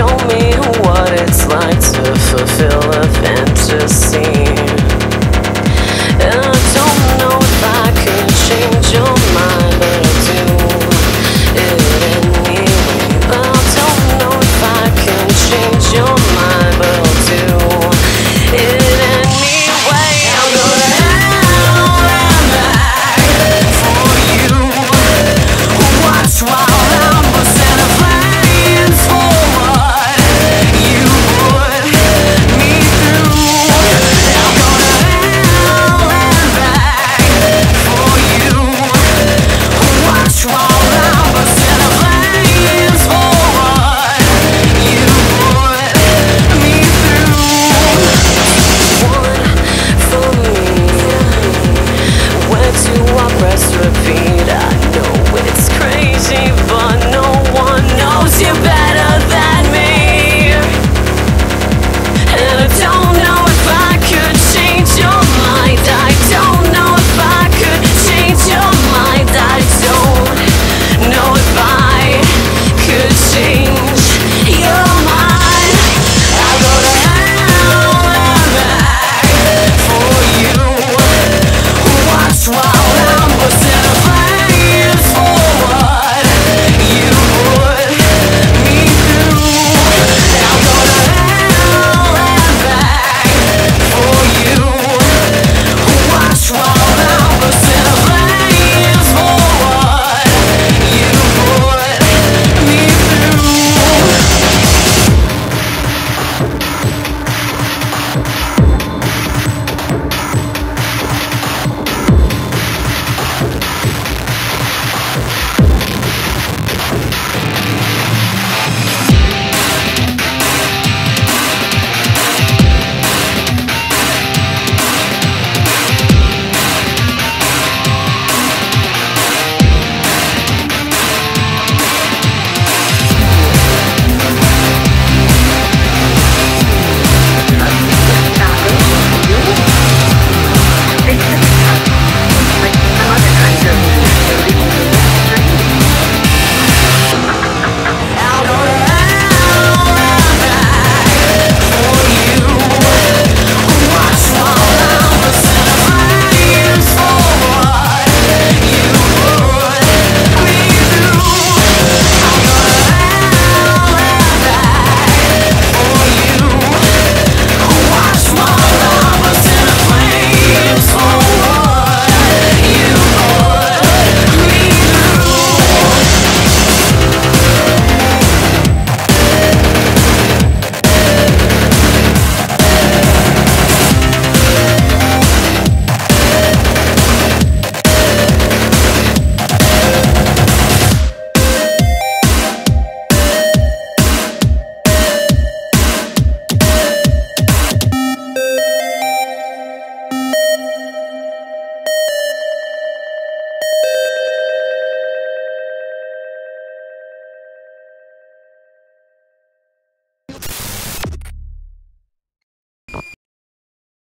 show me what it's like to fulfill a fantasy.